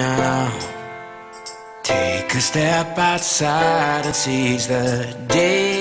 now. Take a step outside and seize the day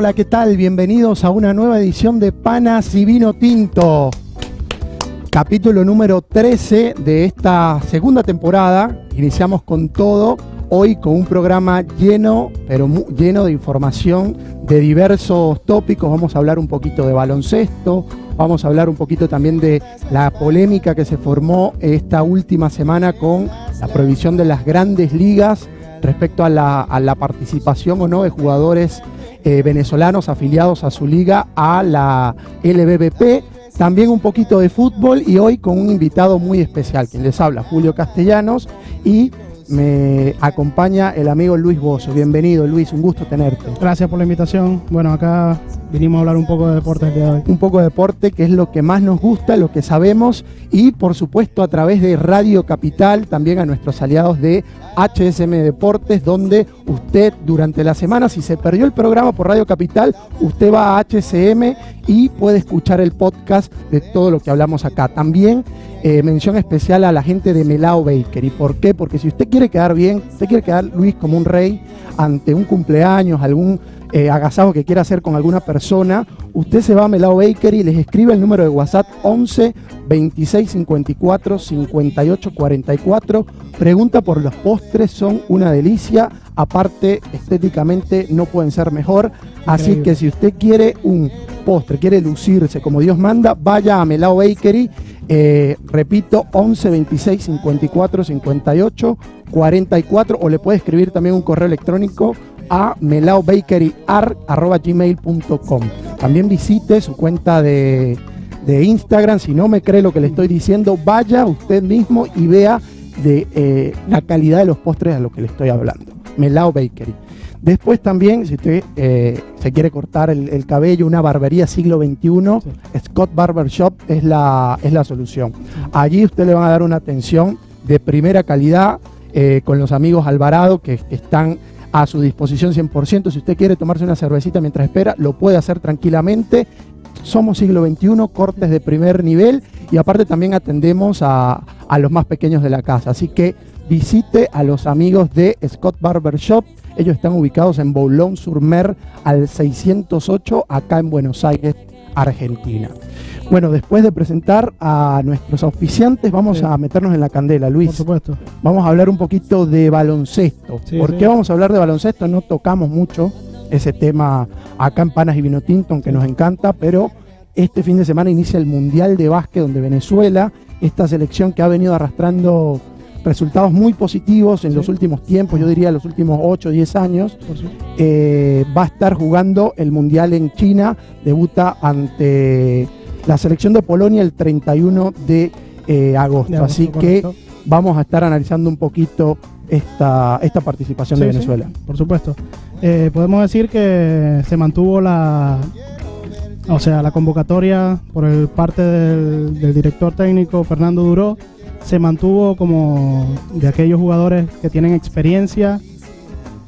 Hola, ¿qué tal? Bienvenidos a una nueva edición de Panas y Vino Tinto. Capítulo número 13 de esta segunda temporada. Iniciamos con todo. Hoy con un programa lleno, pero mu- lleno de información de diversos tópicos. Vamos a hablar un poquito de baloncesto. Vamos a hablar un poquito también de la polémica que se formó esta última semana con la prohibición de las grandes ligas respecto a la participación o no de jugadores eh, venezolanos afiliados a su liga, a la LBBP. También un poquito de fútbol y hoy con un invitado muy especial, quien les habla, Julio Castellanos, y me acompaña el amigo Luis Bozo. Bienvenido Luis, un gusto tenerte. Gracias por la invitación. Bueno, acá vinimos a hablar un poco de deportes el día de hoy. un poco de deporte, que es lo que más nos gusta, lo que sabemos, y por supuesto a través de Radio Capital, también a nuestros aliados de HSM Deportes, donde usted durante la semana, si se perdió el programa por Radio Capital, usted va a HSM y puede escuchar el podcast de todo lo que hablamos acá. También eh, mención especial a la gente de Melao Bakery. ¿Por qué? Porque si usted quiere quedar bien, usted quiere quedar Luis como un rey ante un cumpleaños, algún eh, agasajo que quiera hacer con alguna persona, usted se va a Melao Bakery y les escribe el número de WhatsApp 11 26 54 58 44. Pregunta por los postres, son una delicia. Aparte, estéticamente no pueden ser mejor. Así Increíble. que si usted quiere un postre, quiere lucirse como Dios manda, vaya a Melao Bakery. Eh, repito, 11 26 54 58 44 o le puede escribir también un correo electrónico a melaobakeryar.gmail.com. También visite su cuenta de, de Instagram. Si no me cree lo que le estoy diciendo, vaya usted mismo y vea de eh, la calidad de los postres a lo que le estoy hablando. Melao Bakery. Después también, si usted eh, se quiere cortar el, el cabello, una barbería siglo XXI, Scott Barber Shop es la, es la solución. Allí usted le van a dar una atención de primera calidad eh, con los amigos Alvarado que, que están a su disposición 100%. Si usted quiere tomarse una cervecita mientras espera, lo puede hacer tranquilamente. Somos siglo XXI, cortes de primer nivel y aparte también atendemos a, a los más pequeños de la casa. Así que visite a los amigos de Scott Barber Shop. Ellos están ubicados en Boulogne-sur-Mer al 608 acá en Buenos Aires, Argentina. Bueno, después de presentar a nuestros auspiciantes, vamos Sí. a meternos en la candela, Luis. Por supuesto. Vamos a hablar un poquito de baloncesto. Sí, ¿Por sí. qué vamos a hablar de baloncesto? No tocamos mucho ese tema acá en Panas y Vino Tinto, aunque nos encanta, pero este fin de semana inicia el Mundial de Básquet donde Venezuela, esta selección que ha venido arrastrando resultados muy positivos en Sí. los últimos tiempos, yo diría los últimos 8 o 10 años, eh, va a estar jugando el Mundial en China, debuta ante la selección de Polonia el 31 de eh, agosto. de agosto, Así que correcto. vamos a estar analizando un poquito esta, esta participación de sí, Venezuela. por supuesto. Eh, podemos decir que se mantuvo la, o sea, la convocatoria por el parte del, del director técnico Fernando Duró se mantuvo como de aquellos jugadores que tienen experiencia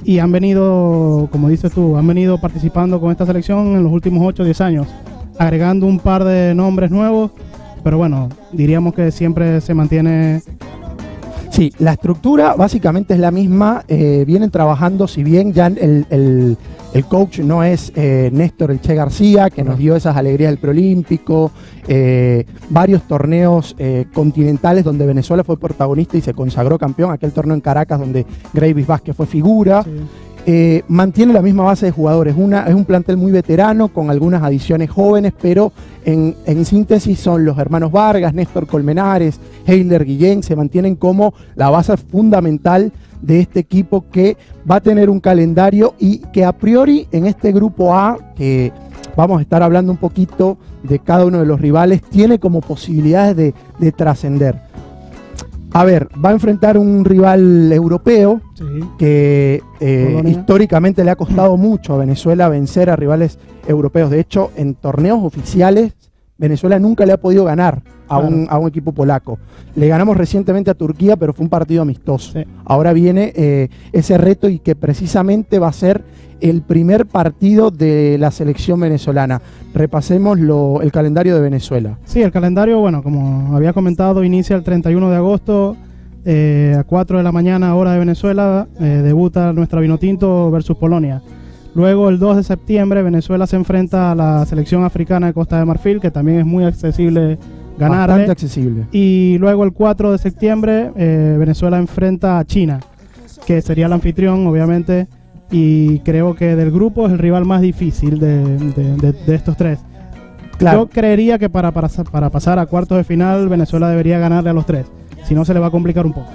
y han venido, como dices tú, han venido participando con esta selección en los últimos 8 o 10 años, agregando un par de nombres nuevos, pero bueno, diríamos que siempre se mantiene Sí, la estructura básicamente es la misma. eh, vienen trabajando, si bien ya el, el- el coach no es eh, Néstor El Che García, que nos dio esas alegrías del preolímpico, eh, varios torneos eh, continentales donde Venezuela fue protagonista y se consagró campeón, aquel torneo en Caracas donde Gravis Vázquez fue figura. sí, eh, mantiene la misma base de jugadores. Una, es un plantel muy veterano, con algunas adiciones jóvenes, pero en, en síntesis son los hermanos Vargas, Néstor Colmenares, Heiler Guillén, se mantienen como la base fundamental de este equipo que va a tener un calendario y que a priori en este grupo A, que vamos a estar hablando un poquito de cada uno de los rivales, tiene como posibilidades de, de trascender. A ver, va a enfrentar un rival europeo Sí. que eh, históricamente le ha costado mucho a Venezuela vencer a rivales europeos. De hecho, en torneos oficiales, Venezuela nunca le ha podido ganar a, Claro. un, a un equipo polaco. Le ganamos recientemente a Turquía, pero fue un partido amistoso. Sí. Ahora viene eh, ese reto y que precisamente va a ser el primer partido de la selección venezolana. Repasemos lo- el calendario de Venezuela. Sí, el calendario, bueno, como había comentado, inicia el 31 de agosto eh, a 4 de la mañana, hora de Venezuela. eh, debuta nuestra Vinotinto versus Polonia. Luego, el 2 de septiembre, Venezuela se enfrenta a la selección africana de Costa de Marfil, que también es muy accesible ganarle. Bastante accesible. Y luego, el 4 de septiembre, eh, Venezuela enfrenta a China, que sería el anfitrión, obviamente. Y creo que del grupo es el rival más difícil de, de- de- de estos tres. Claro. Yo creería que para, para, para pasar a cuartos de final, Venezuela debería ganarle a los tres. Si no, se le va a complicar un poco.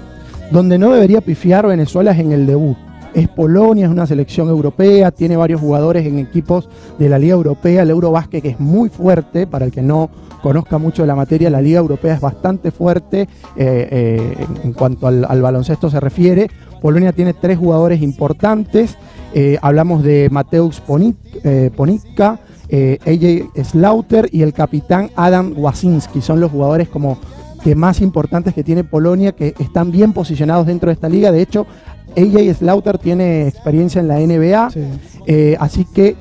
Donde no debería pifiar Venezuela es en el debut. Es Polonia, es una selección europea, tiene varios jugadores en equipos de la Liga Europea, el Eurobásquet que es muy fuerte, para el que no conozca mucho de la materia, la Liga Europea es bastante fuerte eh, eh, en- cuanto al, al baloncesto se refiere. Polonia tiene tres jugadores importantes, eh, hablamos de Mateusz Ponic, Ponicka, eh, AJ Slaughter y el capitán Adam Wasinski, son los jugadores como que más importantes que tiene Polonia, que están bien posicionados dentro de esta liga. De hecho, AJ Slaughter tiene experiencia en la NBA, Sí. eh, así que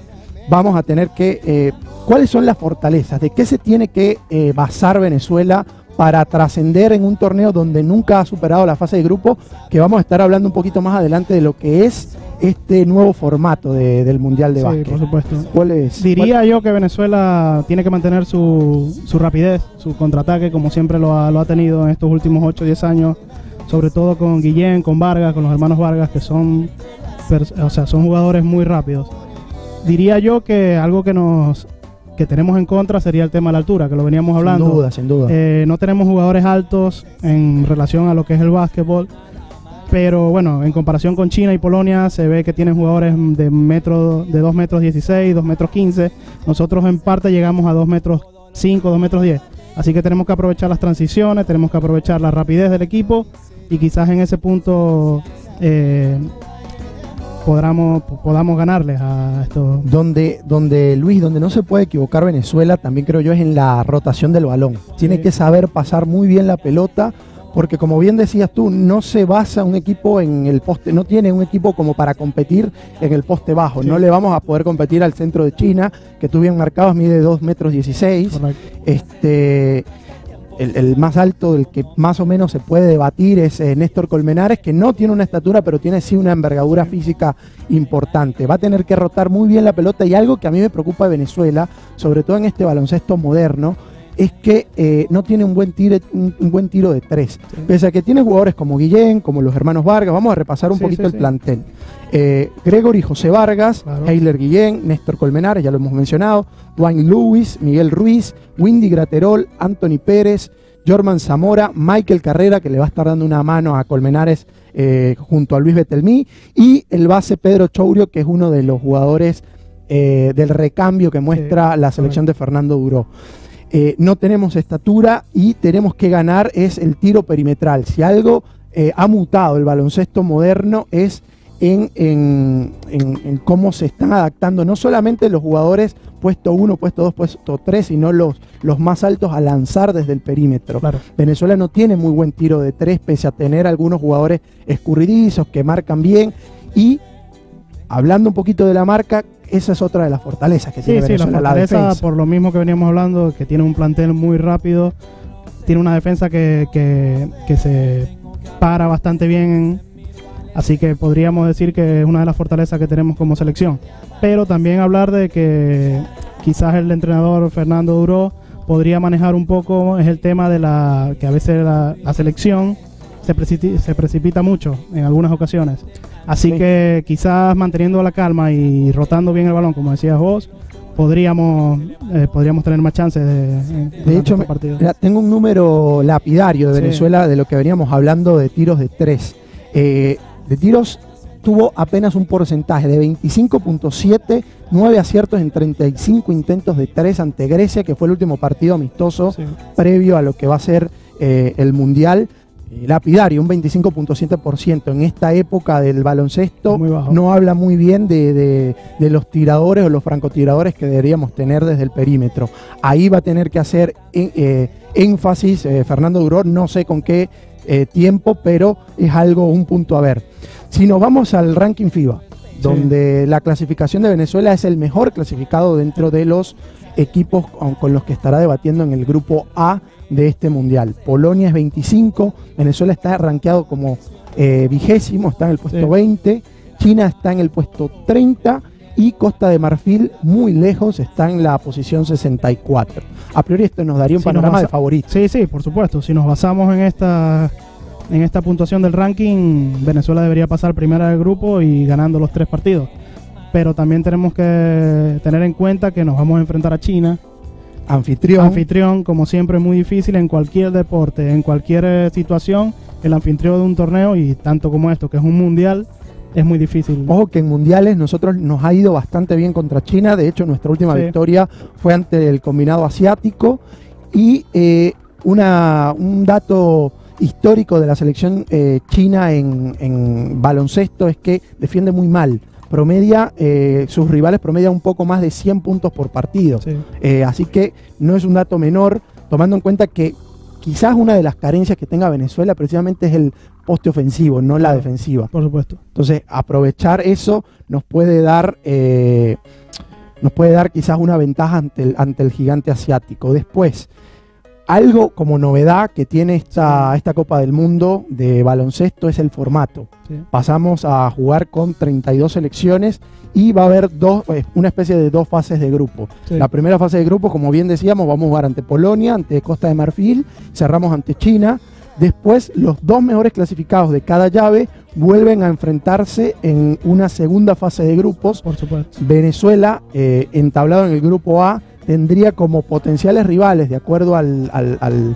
vamos a tener que... eh, ¿Cuáles son las fortalezas? ¿De qué se tiene que eh, basar Venezuela para trascender en un torneo donde nunca ha superado la fase de grupo? Que vamos a estar hablando un poquito más adelante de lo que es este nuevo formato de- del Mundial de Sí, Básquet. por supuesto. ¿Cuál es? Diría yo que Venezuela tiene que mantener su, su rapidez, su contraataque, como siempre lo ha, lo ha tenido en estos últimos 8 o 10 años, sobre todo con Guillén, con Vargas, con los hermanos Vargas, que son, o sea, son jugadores muy rápidos. Diría yo que algo que nos que tenemos en contra sería el tema de la altura, que lo veníamos hablando. Sin duda, sin duda. Eh, no tenemos jugadores altos en relación a lo que es el básquetbol. Pero bueno, en comparación con China y Polonia, se ve que tienen jugadores de metro, de 2 metros 16, 2 metros 15. Nosotros en parte llegamos a 2 metros 5, 2 metros 10. Así que tenemos que aprovechar las transiciones, tenemos que aprovechar la rapidez del equipo y quizás en ese punto eh, podamos, podamos ganarles a estos. Donde, donde Luis, donde no se puede equivocar Venezuela, también creo yo, es en la rotación del balón. Tiene Sí. que saber pasar muy bien la pelota, porque como bien decías tú, no se basa un equipo en el poste, no tiene un equipo como para competir en el poste bajo. Sí. No le vamos a poder competir al centro de China, que tú bien marcabas, mide 2 metros 16. Correcto. Este, el, el más alto, del que más o menos se puede debatir, es eh, Néstor Colmenares, que no tiene una estatura, pero tiene sí una envergadura física importante. Va a tener que rotar muy bien la pelota y algo que a mí me preocupa de Venezuela, sobre todo en este baloncesto moderno, es que eh, no tiene un buen, tire- un, un buen tiro de tres. Pese a que tiene jugadores como Guillén, como los hermanos Vargas, vamos a repasar un Sí, poquito sí, el plantel. Eh, Gregory José Vargas, Claro. Heiler Guillén, Néstor Colmenares, ya lo hemos mencionado, Dwayne Lewis, Miguel Ruiz, Windy Graterol, Anthony Pérez, Jorman Zamora, Michael Carrera, que le va a estar dando una mano a Colmenares eh, junto a Luis Betelmí, y el base Pedro Chourio, que es uno de los jugadores eh, del recambio que muestra la selección de Fernando Duró. Eh, no tenemos estatura y tenemos que ganar es el tiro perimetral. Si algo eh, ha mutado el baloncesto moderno es en, en- en- en cómo se están adaptando no solamente los jugadores puesto 1, puesto 2, puesto 3, sino los, los más altos a lanzar desde el perímetro. Claro. Venezuela no tiene muy buen tiro de 3, pese a tener algunos jugadores escurridizos que marcan bien. Y hablando un poquito de la marca, esa es otra de las fortalezas que Sí, tiene sí, la Venezuela, la, fortaleza, defensa. por lo mismo que veníamos hablando, que tiene un plantel muy rápido, tiene una defensa que, que, que se para bastante bien, así que podríamos decir que es una de las fortalezas que tenemos como selección. Pero también hablar de que quizás el entrenador Fernando Duró podría manejar un poco es el tema de la que a veces la, la selección se, precipita, se precipita mucho en algunas ocasiones. Así Sí. que quizás manteniendo la calma y rotando bien el balón, como decías vos, podríamos eh, podríamos tener más chances de, De hecho, partido. Mira, tengo un número lapidario de Sí. Venezuela de lo que veníamos hablando de tiros de tres. Eh, de tiros tuvo apenas un porcentaje de 25.7, 9 aciertos en 35 intentos de tres ante Grecia, que fue el último partido amistoso Sí. previo a lo que va a ser eh, el Mundial. Eh, lapidario, un 25.7% en esta época del baloncesto no habla muy bien de, de- de los tiradores o los francotiradores que deberíamos tener desde el perímetro. Ahí va a tener que hacer eh, eh, énfasis eh, Fernando Duró, no sé con qué eh, tiempo, pero es algo, un punto a ver. Si nos vamos al ranking FIBA, donde la clasificación de Venezuela es el mejor clasificado dentro de los equipos con los que estará debatiendo en el grupo A de este mundial. Polonia es 25, Venezuela está rankeado como eh, vigésimo, está en el puesto Sí. 20, China está en el puesto 30 y Costa de Marfil muy lejos está en la posición 64. A priori esto nos daría un panorama de basa- favorito. Sí, sí, por supuesto. Si nos basamos en esta en esta puntuación del ranking, Venezuela debería pasar primera del grupo y ganando los tres partidos. Pero también tenemos que tener en cuenta que nos vamos a enfrentar a China, Anfitrión, anfitrión, como siempre, es muy difícil en cualquier deporte, en cualquier eh, situación. El anfitrión de un torneo y tanto como esto, que es un mundial, es muy difícil. Ojo que en mundiales nosotros nos ha ido bastante bien contra China. De hecho, nuestra última Sí. victoria fue ante el combinado asiático. Y eh, una, un dato histórico de la selección eh, china en, en baloncesto es que defiende muy mal. Promedia, eh, sus rivales promedian un poco más de 100 puntos por partido. Sí. Eh, así que no es un dato menor, tomando en cuenta que quizás una de las carencias que tenga Venezuela precisamente es el poste ofensivo, no la defensiva. Por supuesto. Entonces, aprovechar eso nos puede dar, eh, nos puede dar quizás una ventaja ante el, ante el gigante asiático. Después, algo como novedad que tiene esta, esta Copa del Mundo de baloncesto es el formato. Sí. Pasamos a jugar con 32 selecciones y va a haber dos, eh, una especie de dos fases de grupo. Sí. La primera fase de grupo, como bien decíamos, vamos a jugar ante Polonia, ante Costa de Marfil, cerramos ante China. Después, los dos mejores clasificados de cada llave vuelven a enfrentarse en una segunda fase de grupos. Por supuesto. Venezuela, eh, entablado en el grupo A, tendría como potenciales rivales, de acuerdo al, al- al-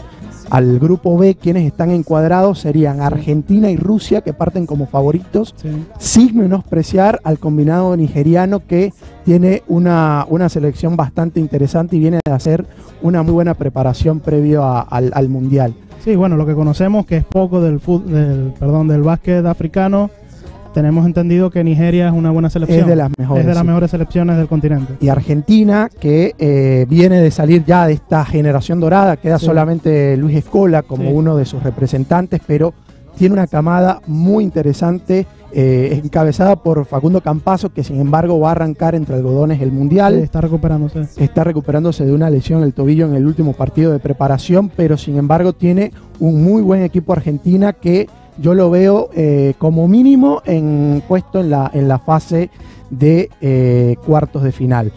al grupo B, quienes están encuadrados serían Argentina y Rusia, que parten como favoritos Sí. sin menospreciar al combinado nigeriano que tiene una, una selección bastante interesante y viene de hacer una muy buena preparación previo a- al, al Mundial. Sí, bueno, lo que conocemos que es poco del fut- del perdón, del básquet africano, tenemos entendido que Nigeria es una buena selección. Es de las mejores. Es de las sí. mejores selecciones del continente. Y Argentina, que eh, viene de salir ya de esta generación dorada, queda Sí. solamente Luis Escola como Sí. uno de sus representantes, pero tiene una camada muy interesante, eh, encabezada por Facundo Campazo, que sin embargo va a arrancar entre algodones el Mundial. Está recuperándose. está recuperándose de una lesión en el tobillo en el último partido de preparación, pero sin embargo tiene un muy buen equipo Argentina que yo lo veo eh, como mínimo en, puesto en la, en la fase de eh, cuartos de final.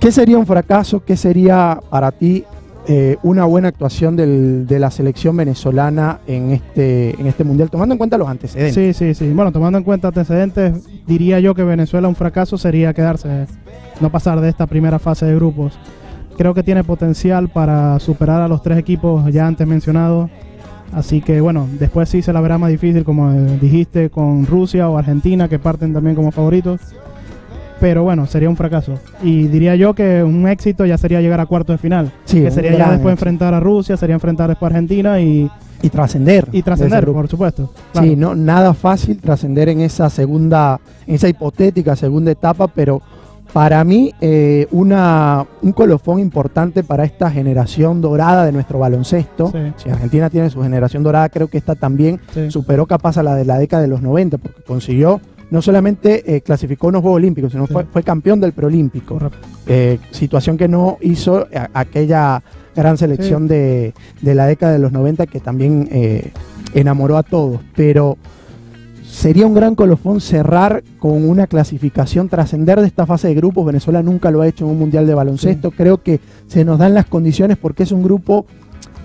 ¿Qué sería un fracaso? ¿Qué sería para ti eh, una buena actuación de la selección venezolana en este, en este mundial, tomando en cuenta los antecedentes? Sí, sí, sí. Bueno, tomando en cuenta antecedentes, diría yo que Venezuela un fracaso sería quedarse, no pasar de esta primera fase de grupos. Creo que tiene potencial para superar a los tres equipos ya antes mencionados. Así que bueno, después sí se la verá más difícil, como eh, dijiste, con Rusia o Argentina, que parten también como favoritos. Pero bueno, sería un fracaso. Y diría yo que un éxito ya sería llegar a cuartos de final. Sí, que sería ya después éxito. enfrentar a Rusia, sería enfrentar después a Argentina y, Y trascender. y trascender, por supuesto. Claro. Sí, no, nada fácil trascender en esa segunda, en esa hipotética segunda etapa, pero para mí eh, una, un colofón importante para esta generación dorada de nuestro baloncesto. Sí. Si Argentina tiene su generación dorada, creo que esta también Sí. superó capaz a la de la década de los 90, porque consiguió, no solamente eh, clasificó unos Juegos Olímpicos, sino Sí. fue, fue campeón del preolímpico. Eh, situación que no hizo a- aquella gran selección de, de la década de los 90 que también eh, enamoró a todos. Pero sería un gran colofón cerrar con una clasificación, trascender de esta fase de grupos. Venezuela nunca lo ha hecho en un mundial de baloncesto. Creo que se nos dan las condiciones porque es un grupo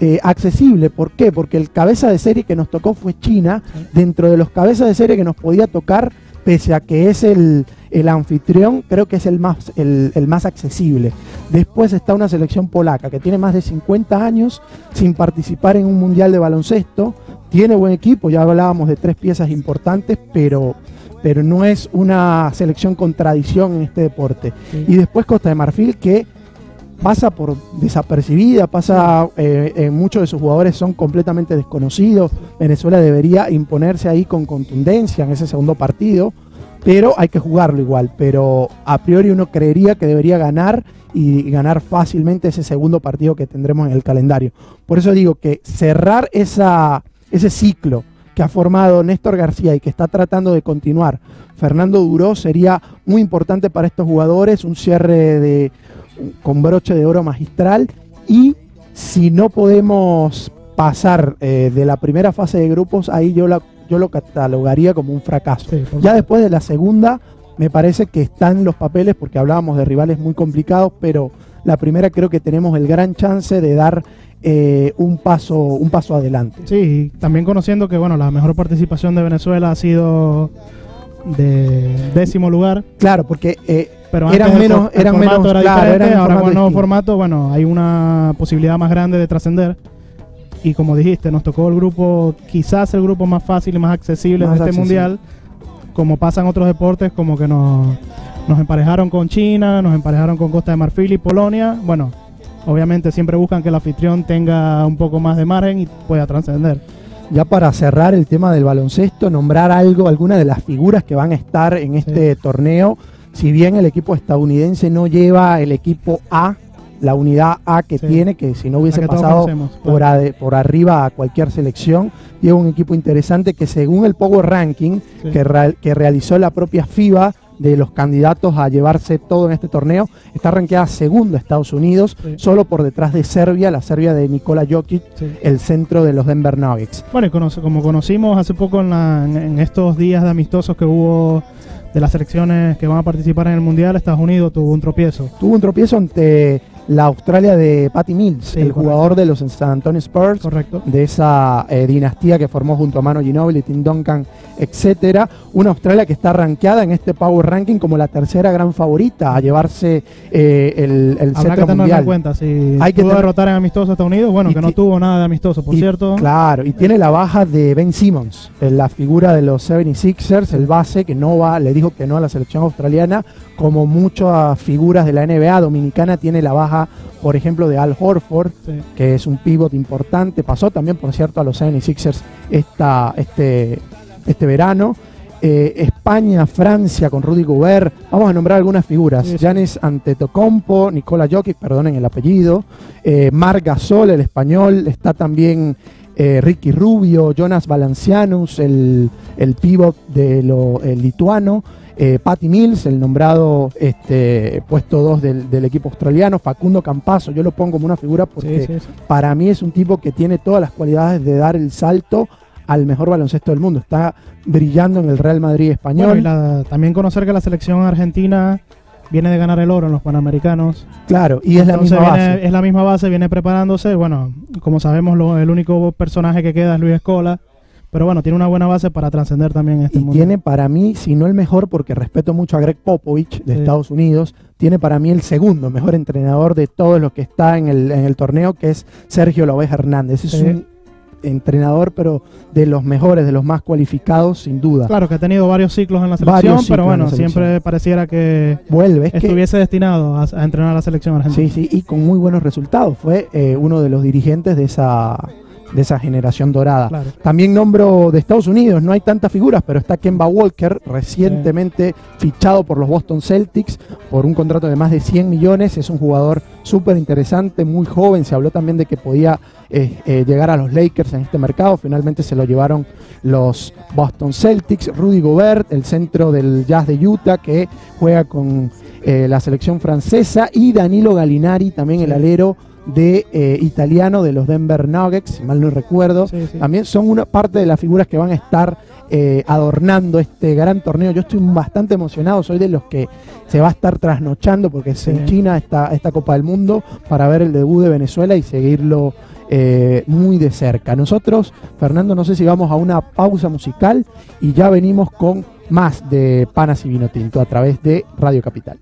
eh, accesible. ¿Por qué? Porque el cabeza de serie que nos tocó fue China. Sí. Dentro de los cabezas de serie que nos podía tocar, pese a que es el, el anfitrión, creo que es el más, el, el más accesible. Después está una selección polaca que tiene más de 50 años sin participar en un mundial de baloncesto. Tiene buen equipo, ya hablábamos de tres piezas importantes, pero, pero no es una selección con tradición en este deporte. Sí. Y después Costa de Marfil que pasa por desapercibida, pasa, eh, eh, muchos de sus jugadores son completamente desconocidos. Venezuela debería imponerse ahí con contundencia en ese segundo partido, pero hay que jugarlo igual. Pero a priori uno creería que debería ganar y ganar fácilmente ese segundo partido que tendremos en el calendario. Por eso digo que cerrar esa, ese ciclo que ha formado Néstor García y que está tratando de continuar Fernando Duró sería muy importante para estos jugadores, un cierre de con broche de oro magistral y si no podemos pasar eh, de la primera fase de grupos, ahí yo, la, yo lo catalogaría como un fracaso. Sí, Ya después de la segunda, me parece que están los papeles, porque hablábamos de rivales muy complicados, pero la primera creo que tenemos el gran chance de dar eh, un, paso, un paso adelante. Sí, también conociendo que bueno, la mejor participación de Venezuela ha sido de décimo lugar, Claro, porque eh, pero Eran antes menos- el eran menos- era claro, eran ahora con el nuevo distinto. formato, bueno, hay una posibilidad más grande de trascender. Y como dijiste, nos tocó el grupo, quizás el grupo más fácil y más accesible Más de este accesible. mundial. Como pasa en otros deportes, como que nos, nos emparejaron con China, nos emparejaron con Costa de Marfil y Polonia. Bueno, obviamente siempre buscan que el anfitrión tenga un poco más de margen y pueda trascender. Ya para cerrar el tema del baloncesto, nombrar algo, alguna de las figuras que van a estar en este torneo. Si bien el equipo estadounidense no lleva el equipo A, la unidad A que Sí. tiene, que si no hubiese pasado por, claro. por arriba a cualquier selección, lleva un equipo interesante que según el Power Ranking Sí. que, real- que realizó la propia FIBA de los candidatos a llevarse todo en este torneo, está rankeada segundo Estados Unidos, Sí. solo por detrás de Serbia, la Serbia de Nikola Jokic, Sí. el centro de los Denver Nuggets. Bueno, y conoce- como conocimos hace poco en, la- en- en estos días de amistosos que hubo de las selecciones que van a participar en el Mundial, Estados Unidos tuvo un tropiezo. Tuvo un tropiezo ante la Australia de Patty Mills, Sí, el correcto. jugador de los San Antonio Spurs, Correcto. de esa eh, dinastía que formó junto a Manu Ginobili, Tim Duncan, etcétera. Una Australia que está rankeada en este Power Ranking como la tercera gran favorita a llevarse eh, el, el Habrá que tenerlo en cuenta. Si Hay que pudo derrotar en amistoso a Estados Unidos, bueno, que no tuvo nada de amistoso, por Y- cierto. Claro, y tiene la baja de Ben Simmons, la figura de los 76ers, el base que no va, le dijo que no a la selección australiana, como muchas figuras de la NBA dominicana tiene la baja, por ejemplo, de Al Horford, Sí. que es un pivot importante, pasó también, por cierto, a los 76ers esta, este, este verano. Eh, España, Francia con Rudy Gobert, vamos a nombrar algunas figuras. Sí, sí. Antetokounmpo, Nicola Jokic, perdonen el apellido, eh, Marc Gasol, el español, está también eh, Ricky Rubio, Jonas Valancianus, el, el pivot de lo el lituano, eh, Patty Mills, el nombrado este, puesto 2 del, del equipo australiano, Facundo Campazo, yo lo pongo como una figura porque Sí, sí, sí. para mí es un tipo que tiene todas las cualidades de dar el salto al mejor baloncesto del mundo. Está brillando en el Real Madrid español. Bueno, y la- también conocer que la selección argentina viene de ganar el oro en los Panamericanos. claro, y es la misma viene- base. Es la misma base, viene preparándose. Bueno, como sabemos, lo- el único personaje que queda es Luis Escola. Pero bueno, tiene una buena base para trascender también en este Y mundo. tiene para mí, si no el mejor, porque respeto mucho a Greg Popovich de Sí. Estados Unidos, tiene para mí el segundo mejor entrenador de todos los que está en el, en el torneo, que es Sergio López Hernández. Es Sí. un entrenador, pero de los mejores, de los más cualificados, sin duda. Claro que ha tenido varios ciclos en la selección, pero en bueno, siempre pareciera que Vuelve, es que estuviese destinado a, a entrenar a la selección argentina. Sí, sí, y con muy buenos resultados. Fue eh, uno de los dirigentes de esa, de esa generación dorada. Claro. También nombro de Estados Unidos, no hay tantas figuras, pero está Kemba Walker, recientemente fichado por los Boston Celtics por un contrato de más de 100 millones. Es un jugador súper interesante, muy joven. Se habló también de que podía eh, eh, llegar a los Lakers en este mercado. Finalmente se lo llevaron los Boston Celtics. Rudy Gobert, el centro del Jazz de Utah, que juega con eh, la selección francesa. Y Danilo Gallinari, también el alero de eh, italiano de los Denver Nuggets, si mal no recuerdo. Sí, sí. También son una parte de las figuras que van a estar eh, adornando este gran torneo. Yo estoy bastante emocionado, soy de los que se va a estar trasnochando porque se Sí. en China esta, esta Copa del Mundo para ver el debut de Venezuela y seguirlo eh, muy de cerca. Nosotros, Fernando, no sé si vamos a una pausa musical y ya venimos con más de Panas y Vino Tinto a través de Radio Capital.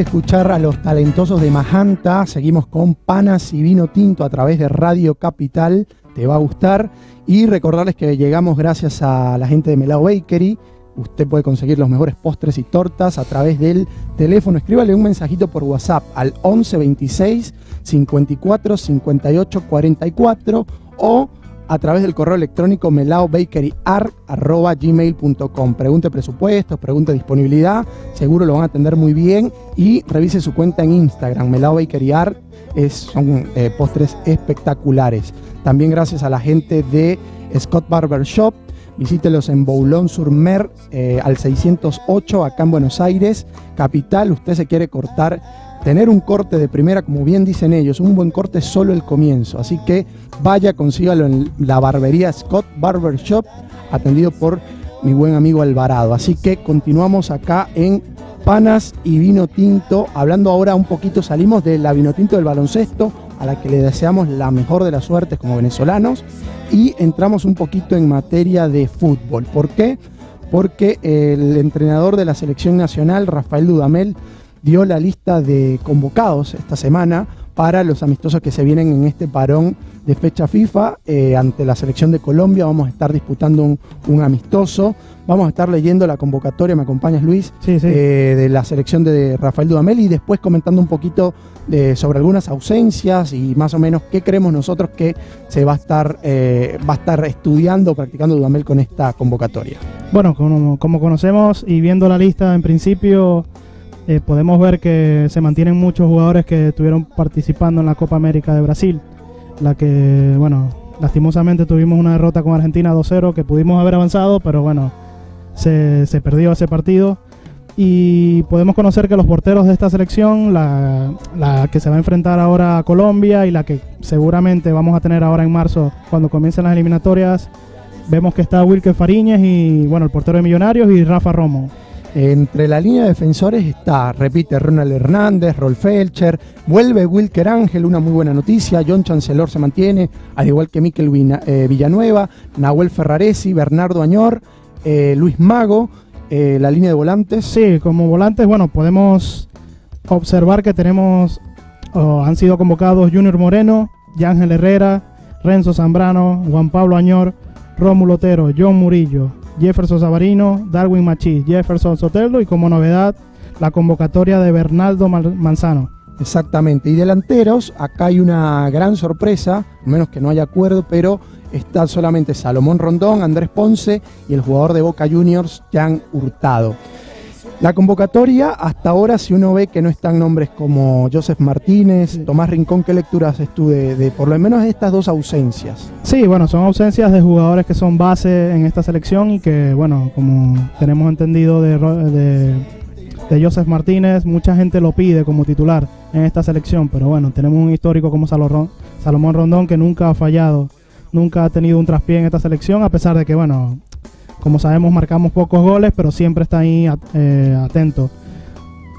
Escuchar a los talentosos de Majanta, seguimos con Panas y Vino Tinto a través de Radio Capital. Te va a gustar. Y recordarles que llegamos gracias a la gente de Melao Bakery. Usted puede conseguir los mejores postres y tortas a través del teléfono. Escríbale un mensajito por WhatsApp al 11 26 54 58 44 o a través del correo electrónico melaobakeryart.gmail.com. Pregunte presupuestos, pregunte disponibilidad, seguro lo van a atender muy bien y revise su cuenta en Instagram, melaobakeryart, es, son eh, postres espectaculares. También gracias a la gente de Scott Barber Shop, visítelos en Boulon sur Mer eh, al 608 acá en Buenos Aires, capital, usted se quiere cortar tener un corte de primera, como bien dicen ellos, un buen corte es solo el comienzo. Así que vaya, consígalo en la barbería Scott Barber Shop, atendido por mi buen amigo Alvarado. Así que continuamos acá en Panas y Vino Tinto, hablando ahora un poquito, salimos de la Vino Tinto del baloncesto, a la que le deseamos la mejor de las suertes como venezolanos, y entramos un poquito en materia de fútbol. ¿Por qué? Porque el entrenador de la selección nacional, Rafael Dudamel, dio la lista de convocados esta semana para los amistosos que se vienen en este parón de fecha FIFA eh, ante la selección de Colombia. Vamos a estar disputando un, amistoso. Vamos a estar leyendo la convocatoria, ¿me acompañas Luis? Sí, sí. Eh, de la selección de Rafael Dudamel y después comentando un poquito sobre algunas ausencias y más o menos qué creemos nosotros que se va a estar, eh, va a estar estudiando, practicando Dudamel con esta convocatoria. Bueno, como, como conocemos y viendo la lista en principio eh, podemos ver que se mantienen muchos jugadores que estuvieron participando en la Copa América de Brasil, la que, bueno, lastimosamente tuvimos una derrota con Argentina 2-0 que pudimos haber avanzado, pero bueno, se, perdió ese partido. Y podemos conocer que los porteros de esta selección, la, que se va a enfrentar ahora a Colombia y la que seguramente vamos a tener ahora en marzo cuando comiencen las eliminatorias, vemos que está Wilker Fariñez y bueno, el portero de Millonarios y Rafa Romo. Entre la línea de defensores está, repite, Ronald Hernández, Rolf Felcher, vuelve Wilker Ángel, una muy buena noticia, John Chancellor se mantiene, al igual que Miquel eh, Villanueva, Nahuel Ferraresi, Bernardo Añor, eh, Luis Mago, eh, la línea de volantes. Sí, como volantes, bueno, podemos observar que tenemos, han sido convocados Junior Moreno, Yángel Herrera, Renzo Zambrano, Juan Pablo Añor, Rómulo Otero, John Murillo, Jefferson Sabarino, Darwin Machís, Jefferson Sotelo y como novedad la convocatoria de Bernardo Manzano. Exactamente. Y delanteros, acá hay una gran sorpresa, menos que no haya acuerdo, pero está solamente Salomón Rondón, Andrés Ponce y el jugador de Boca Juniors, Jan Hurtado. La convocatoria, hasta ahora, si uno ve que no están nombres como Joseph Martínez, Tomás Rincón, ¿qué lectura haces tú de, por lo menos estas dos ausencias? Sí, bueno, son ausencias de jugadores que son base en esta selección y que, bueno, como tenemos entendido de, de, Joseph Martínez, mucha gente lo pide como titular en esta selección, pero bueno, tenemos un histórico como Salomón Rondón que nunca ha fallado, nunca ha tenido un traspié en esta selección, a pesar de que, bueno, como sabemos, marcamos pocos goles, pero siempre está ahí eh, atento.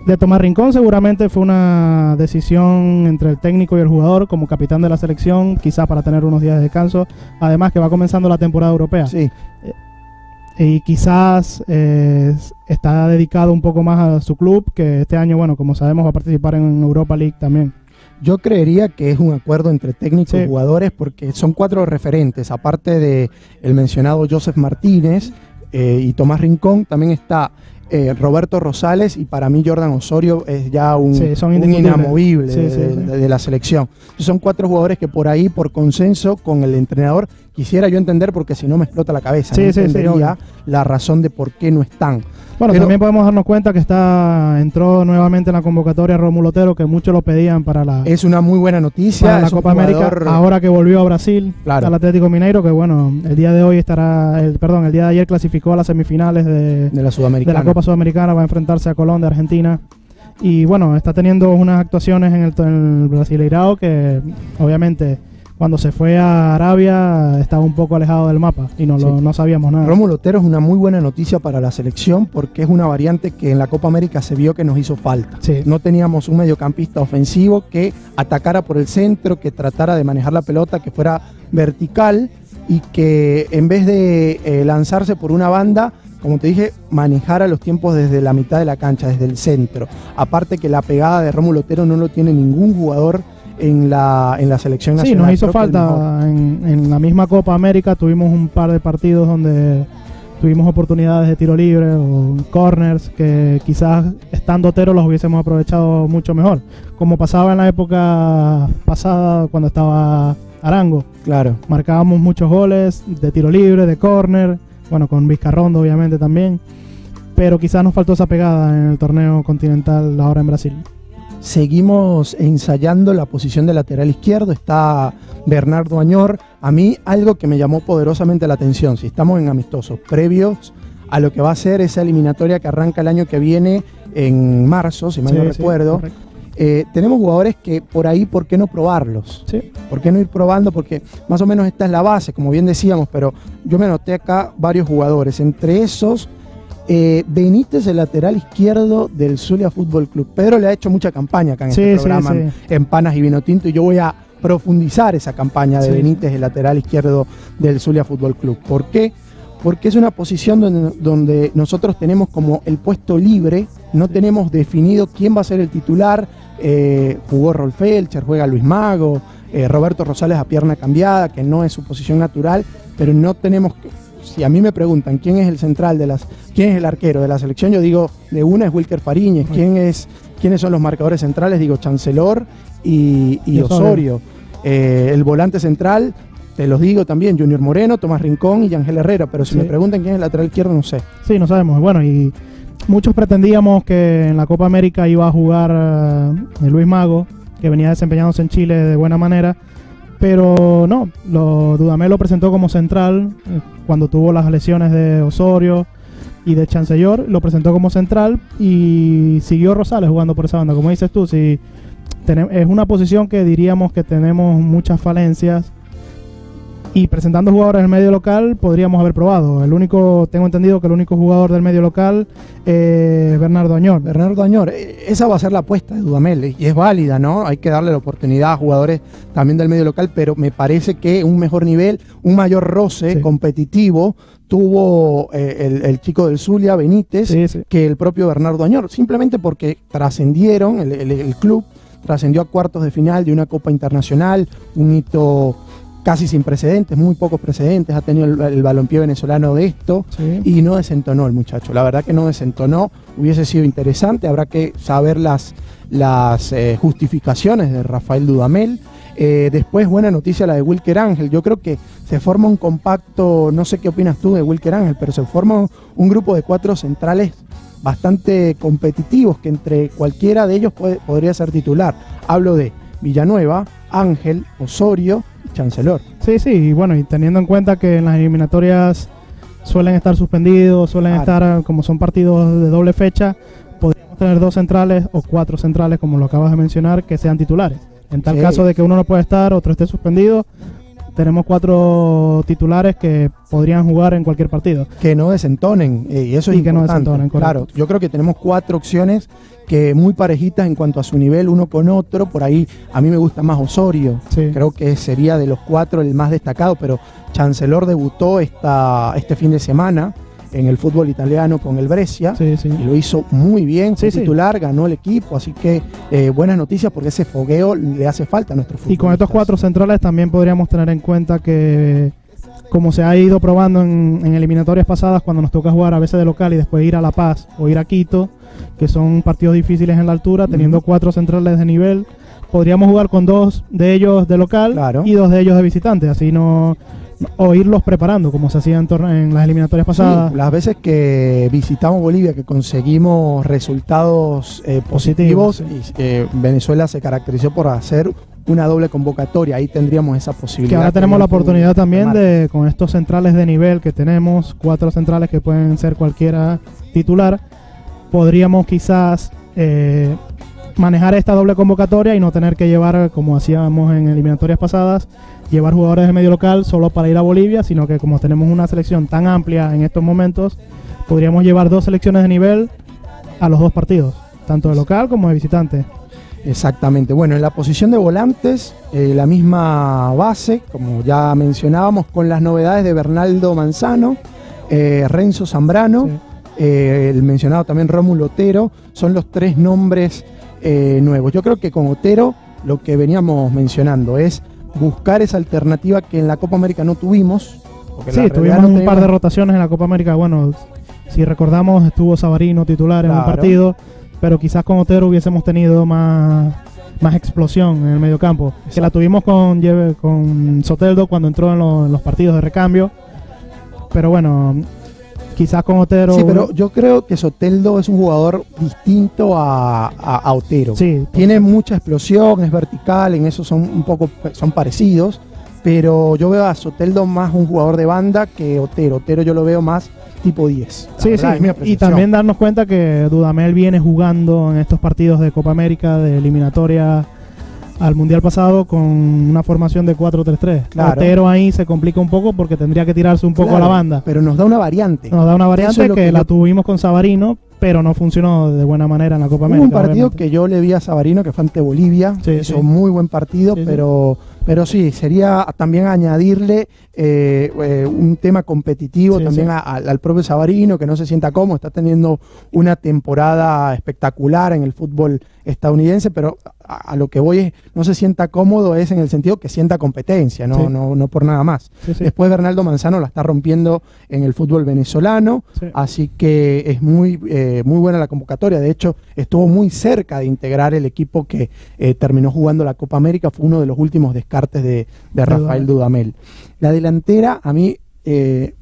De Tomás Rincón seguramente fue una decisión entre el técnico y el jugador como capitán de la selección, quizás para tener unos días de descanso. Además que va comenzando la temporada europea. Sí. Eh, y quizás eh, está dedicado un poco más a su club, que este año, bueno, como sabemos, va a participar en Europa League también. Yo creería que es un acuerdo entre técnicos y jugadores porque son cuatro referentes, aparte de el mencionado Joseph Martínez eh, y Tomás Rincón, también está eh, Roberto Rosales y para mí Jordan Osorio es ya un, inamovible de, la selección. Son cuatro jugadores que por ahí, por consenso con el entrenador, quisiera yo entender porque si no me explota la cabeza. no entendería la razón de por qué no están. Bueno, también podemos darnos cuenta que está entró nuevamente en la convocatoria Romulo Otero, que muchos lo pedían para la Es una muy buena noticia, la Copa América, ahora que volvió a Brasil, al Atlético Mineiro, que bueno, el día de hoy estará, el, perdón, el día de ayer clasificó a las semifinales de, la de la Copa Sudamericana, va a enfrentarse a Colón de Argentina. Y bueno, está teniendo unas actuaciones en el, en el Brasileirao que obviamente cuando se fue a Arabia estaba un poco alejado del mapa y no, no sabíamos nada. Rómulo Otero es una muy buena noticia para la selección porque es una variante que en la Copa América se vio que nos hizo falta. No teníamos un mediocampista ofensivo que atacara por el centro, que tratara de manejar la pelota, que fuera vertical y que en vez de eh, lanzarse por una banda, como te dije, manejara los tiempos desde la mitad de la cancha, desde el centro. Aparte que la pegada de Rómulo Otero no lo tiene ningún jugador en la, en la selección nacional. Sí, nos hizo falta. En, en, la misma Copa América tuvimos un par de partidos donde tuvimos oportunidades de tiro libre o corners que quizás estando Otero los hubiésemos aprovechado mucho mejor. Como pasaba en la época pasada cuando estaba Arango. Claro. Marcábamos muchos goles de tiro libre, de corner, bueno, con Vizcarrondo obviamente también. Pero quizás nos faltó esa pegada en el torneo continental ahora en Brasil. Seguimos ensayando la posición de lateral izquierdo. Está Bernardo Añor. A mí algo que me llamó poderosamente la atención, si estamos en amistosos previos a lo que va a ser esa eliminatoria que arranca el año que viene en marzo, si mal no recuerdo. Eh, tenemos jugadores que por ahí, ¿por qué no probarlos? Sí. ¿Por qué no ir probando? Porque más o menos esta es la base, como bien decíamos, pero yo me anoté acá varios jugadores. Entre esos eh, Benítez, el lateral izquierdo del Zulia Fútbol Club. Pedro le ha hecho mucha campaña acá en este programa, en Panas y Vinotinto, y yo voy a profundizar esa campaña de Benítez, el lateral izquierdo del Zulia Fútbol Club. ¿Por qué? Porque es una posición donde, nosotros tenemos como el puesto libre, no tenemos definido quién va a ser el titular. Eh, jugó Rolf Elcher, juega Luis Mago, eh, Roberto Rosales a pierna cambiada, que no es su posición natural, pero no tenemos si a mí me preguntan quién es el central de las, quién es el arquero de la selección, yo digo, de una es Wilker Fariñez, quién es, quiénes son los marcadores centrales, digo Chancelor y, Osorio. Eh, el volante central, te los digo también, Junior Moreno, Tomás Rincón y Ángel Herrera, pero si me preguntan quién es el lateral izquierdo, no sé. Sí, no sabemos. Bueno, y muchos pretendíamos que en la Copa América iba a jugar eh, Luis Mago, que venía desempeñándose en Chile de buena manera pero no, lo, Dudamel lo presentó como central eh, cuando tuvo las lesiones de Osorio y de Chancellor, lo presentó como central y siguió Rosales jugando por esa banda. Como dices tú, si es una posición que diríamos que tenemos muchas falencias y presentando jugadores del medio local podríamos haber probado. El único, tengo entendido que el único jugador del medio local es Bernardo Añor. Bernardo Añor, eh, esa va a ser la apuesta de Dudamel y es válida, ¿no? Hay que darle la oportunidad a jugadores también del medio local, pero me parece que un mejor nivel, un mayor roce competitivo tuvo eh, el, chico del Zulia, Benítez, que el propio Bernardo Añor, simplemente porque trascendieron, el club trascendió a cuartos de final de una Copa Internacional, un hito casi sin precedentes, muy pocos precedentes, ha tenido el, el balompié venezolano de esto Sí. y no desentonó el muchacho. La verdad que no desentonó, hubiese sido interesante, habrá que saber las, las eh, justificaciones de Rafael Dudamel. Eh, después, buena noticia la de Wilker Ángel. Yo creo que se forma un compacto, no sé qué opinas tú de Wilker Ángel, pero se forma un grupo de cuatro centrales bastante competitivos que entre cualquiera de ellos puede- podría ser titular. Hablo de Villanueva, Ángel, Osorio Chancelor. Sí, sí, y bueno, y teniendo en cuenta que en las eliminatorias suelen estar suspendidos, suelen estar, como son partidos de doble fecha, podríamos tener dos centrales o cuatro centrales, como lo acabas de mencionar, que sean titulares. En tal Sí. caso de que uno no pueda estar, otro esté suspendido, tenemos cuatro titulares que podrían jugar en cualquier partido. que no desentonen eh, y eso es Y que no desentonen, correcto. claro yo creo que tenemos cuatro opciones que muy parejitas en cuanto a su nivel uno con otro por ahí a mí me gusta más Osorio Sí. creo que sería de los cuatro el más destacado pero Chancelor debutó esta, este fin de semana en el fútbol italiano con el Brescia Sí, sí. y lo hizo muy bien, fue Sí, titular, ganó el equipo, así que eh, buenas noticias porque ese fogueo le hace falta a nuestro fútbol. Y con estos cuatro centrales también podríamos tener en cuenta que, como se ha ido probando en, en eliminatorias pasadas, cuando nos toca jugar a veces de local y después ir a La Paz o ir a Quito, que son partidos difíciles en la altura, teniendo cuatro centrales de nivel, podríamos jugar con dos de ellos de local Claro. y dos de ellos de visitante, así no o irlos preparando como se hacía en, las eliminatorias pasadas. Sí, las veces que visitamos Bolivia, que conseguimos resultados eh, positivos, Positivos, y, eh, Venezuela se caracterizó por hacer una doble convocatoria. Ahí tendríamos esa Que posibilidad. ahora tenemos la oportunidad también de, con estos centrales de nivel que tenemos, cuatro centrales que pueden ser cualquiera titular, podríamos quizás eh, manejar esta doble convocatoria y no tener que llevar, como hacíamos en eliminatorias pasadas, llevar jugadores de medio local solo para ir a Bolivia, sino que como tenemos una selección tan amplia en estos momentos, podríamos llevar dos selecciones de nivel a los dos partidos, tanto de local como de visitante. Exactamente. Bueno, en la posición de volantes, eh, la misma base, como ya mencionábamos, con las novedades de Bernaldo Manzano, eh, Renzo Zambrano, Sí. eh, el mencionado también Rómulo Otero, son los tres nombres nuevos. Yo creo que con Otero lo que veníamos mencionando es buscar esa alternativa que en la Copa América no tuvimos. Sí, tuvimos no un par de rotaciones en la Copa América. Bueno, si recordamos, estuvo Sabarino titular en un Claro. partido, pero quizás con Otero hubiésemos tenido más, más explosión en el mediocampo. Que la tuvimos con, con Soteldo cuando entró en, lo- en los partidos de recambio. Pero bueno, quizás con Otero. Sí, pero yo creo que Soteldo es un jugador distinto a, a- a Otero. Sí, Tiene mucha explosión, es vertical, en eso son un poco son parecidos, pero yo veo a Soteldo más un jugador de banda que Otero. Otero yo lo veo más tipo 10. La Sí, verdad, sí. Y también darnos cuenta que Dudamel viene jugando en estos partidos de Copa América, de eliminatoria al Mundial pasado, con una formación de 4-3-3. Claro. Ahí se complica un poco porque tendría que tirarse un poco a la banda. Pero nos da una variante. Nos da una variante es que, que la tuvimos con Sabarino, pero no funcionó de buena manera en la Copa Hubo América. un partido obviamente. que yo le vi a Sabarino que fue ante Bolivia, Sí, hizo sí. muy buen partido, Sí, pero pero sí, sería también añadirle eh, eh, un tema competitivo Sí, también sí. a- al, al propio Sabarino, que no se sienta cómodo, está teniendo una temporada espectacular en el fútbol estadounidense, pero a, a lo que voy es, no se sienta cómodo es en el sentido que sienta competencia, no, Sí. no, no por nada más. Sí, sí. Después Bernardo Manzano la está rompiendo en el fútbol venezolano, Sí. así que es muy, eh, muy buena la convocatoria. De hecho, estuvo muy cerca de integrar el equipo que eh, terminó jugando la Copa América, fue uno de los últimos descartes de, de Rafael Dudamel. La delantera, a mí, eh,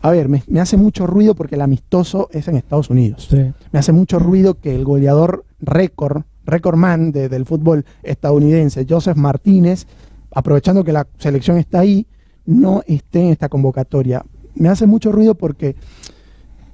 a ver, me, me hace mucho ruido porque el amistoso es en Estados Unidos. Me hace mucho ruido que el goleador récord, récord man de- del fútbol estadounidense, Joseph Martínez, aprovechando que la selección está ahí, no esté en esta convocatoria. Me hace mucho ruido porque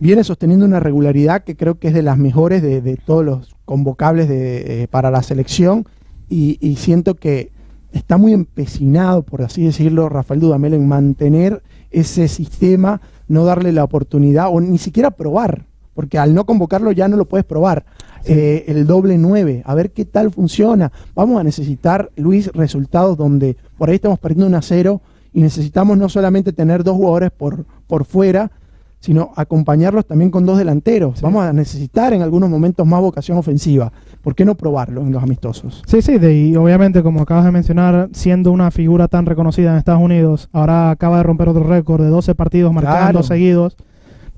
viene sosteniendo una regularidad que creo que es de las mejores de, de todos los convocables de, eh, para la selección y, y siento que está muy empecinado, por así decirlo, Rafael Dudamel en mantener ese sistema, no darle la oportunidad o ni siquiera probar, porque al no convocarlo ya no lo puedes probar. Sí. Eh, el doble 9, a ver qué tal funciona. Vamos a necesitar, Luis, resultados donde por ahí estamos perdiendo un a 0 y necesitamos no solamente tener dos jugadores por, por fuera, sino acompañarlos también con dos delanteros. Vamos a necesitar en algunos momentos más vocación ofensiva. ¿Por qué no probarlo en los amistosos? Sí, sí, y obviamente, como acabas de mencionar, siendo una figura tan reconocida en Estados Unidos, ahora acaba de romper otro récord de 12 partidos marcando seguidos.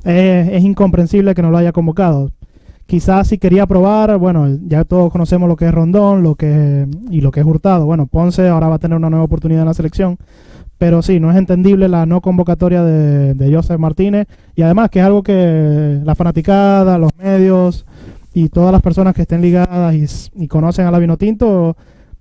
Es incomprensible que no lo haya convocado. Quizás si quería probar, bueno, ya todos conocemos lo que es Rondón lo que y lo que es Hurtado. Bueno, Ponce ahora va a tener una nueva oportunidad en la selección. Pero sí, no es entendible la no convocatoria de, de Joseph Martínez. Y además que es algo que la fanaticada, los medios y todas las personas que estén ligadas y, conocen a la Vinotinto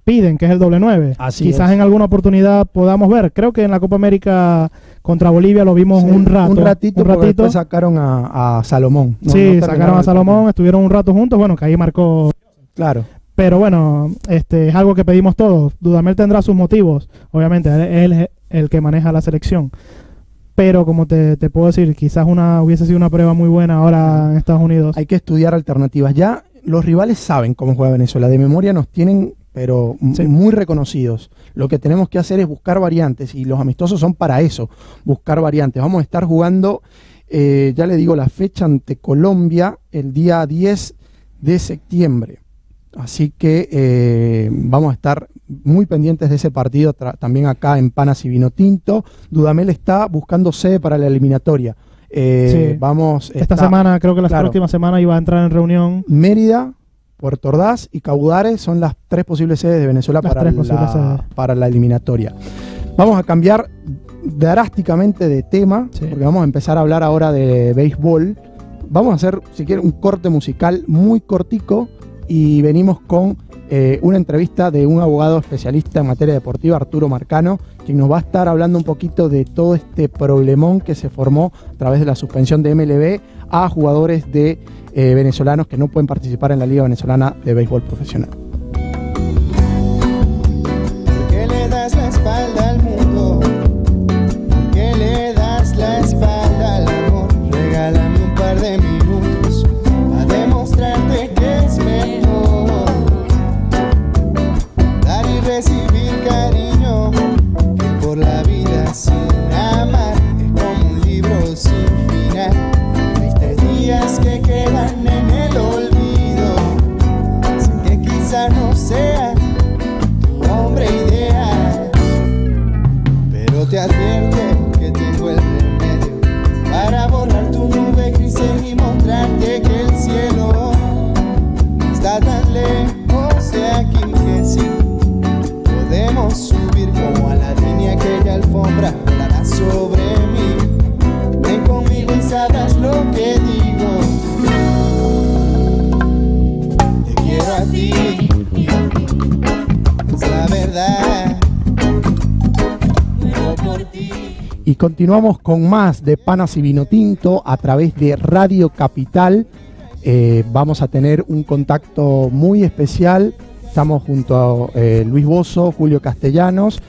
piden, que es el doble nueve. Quizás en alguna oportunidad podamos ver. Creo que en la Copa América contra Bolivia lo vimos un rato. Un ratito, un ratito. sacaron a, Salomón. sí, sacaron a Salomón, estuvieron un rato juntos, bueno, que ahí marcó. Claro. Pero bueno, este es algo que pedimos todos. Dudamel tendrá sus motivos, obviamente, él es el que maneja la selección. Pero como te, te, puedo decir, quizás una hubiese sido una prueba muy buena ahora en Estados Unidos. Hay que estudiar alternativas. Ya los rivales saben cómo juega Venezuela. De memoria nos tienen pero muy reconocidos. Lo que tenemos que hacer es buscar variantes y los amistosos son para eso, buscar variantes. Vamos a estar jugando, eh, ya le digo la fecha ante Colombia, el día 10 de septiembre. Así que eh, vamos a estar muy pendientes de ese partido también acá en Panas y Vino Tinto. Dudamel está buscando sede para la eliminatoria. Eh, vamos. Esta semana, creo que la próxima semana iba a entrar en reunión. Mérida, Puerto Ordaz y Caudares son las tres posibles sedes de Venezuela para la, para la, eliminatoria. Vamos a cambiar drásticamente de tema, porque vamos a empezar a hablar ahora de béisbol. Vamos a hacer, si quieren, un corte musical muy cortico y venimos con eh, una entrevista de un abogado especialista en materia deportiva, Arturo Marcano, quien nos va a estar hablando un poquito de todo este problemón que se formó a través de la suspensión de MLB a jugadores de eh, venezolanos que no pueden participar en la Liga Venezolana de Béisbol Profesional. Continuamos con más de Panas y Vino Tinto a través de Radio Capital. Eh, vamos a tener un contacto muy especial. Estamos junto a eh, Luis Bozo, Julio Castellanos.